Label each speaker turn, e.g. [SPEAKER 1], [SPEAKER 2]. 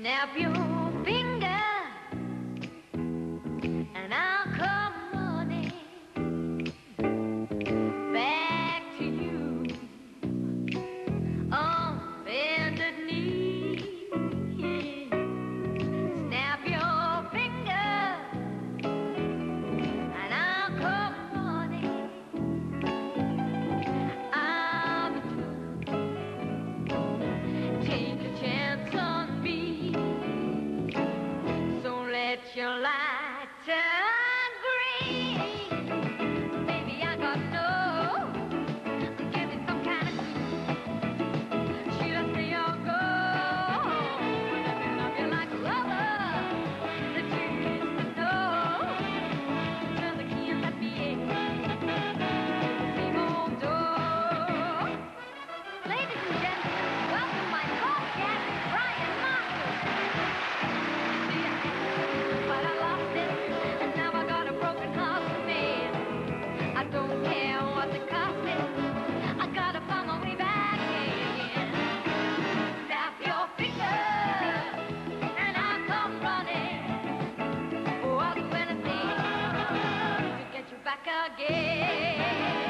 [SPEAKER 1] snap your your light back again.